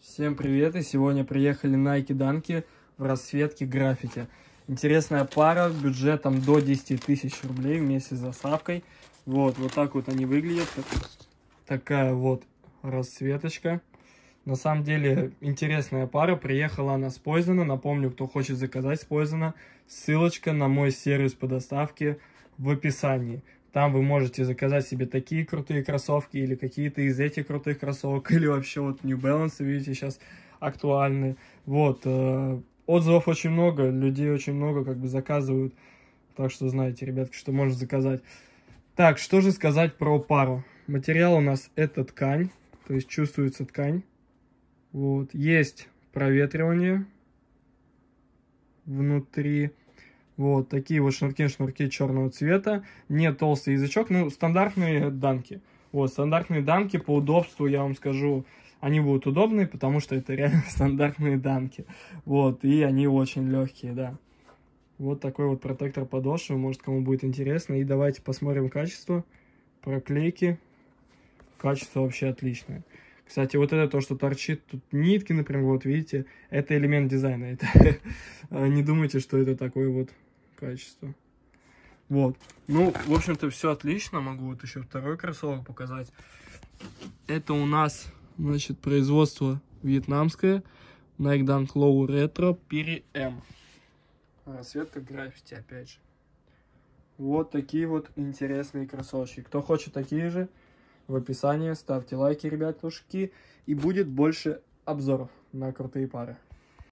Всем привет! И сегодня приехали Nike Данки в расцветке граффити. Интересная пара бюджетом до 10 тысяч рублей вместе с заставкой. Вот, вот так вот они выглядят. Такая вот расцветочка. На самом деле интересная пара. Приехала она с Poison. Напомню, кто хочет заказать с Poison, ссылочка на мой сервис по доставке в описании. Там вы можете заказать себе такие крутые кроссовки или какие-то из этих крутых кроссовок, или вообще вот New Balance, видите, сейчас актуальны. Вот, э, отзывов очень много, людей очень много как бы заказывают. Так что знаете, ребятки, что можно заказать. Так, что же сказать про пару. Материал у нас это ткань, то есть чувствуется ткань. Вот, есть проветривание внутри. Вот такие вот шнурки, шнурки черного цвета. Не толстый язычок, ну, стандартные данки. Вот, стандартные данки по удобству, я вам скажу, они будут удобные, потому что это реально стандартные данки. Вот, и они очень легкие, да. Вот такой вот протектор подошвы, может кому будет интересно. И давайте посмотрим качество, проклейки. Качество вообще отличное. Кстати, вот это то, что торчит, тут нитки, например, вот видите, это элемент дизайна. Это не думайте, что это такой вот качество. Вот. Ну, в общем-то, все отлично. Могу вот еще второй кроссовок показать. Это у нас, значит, производство вьетнамское. Nike Dunk Low Retro Piri M. Расцветка граффити, опять же. Вот такие вот интересные кроссовки. Кто хочет такие же, в описании ставьте лайки, ребятушки. И будет больше обзоров на крутые пары.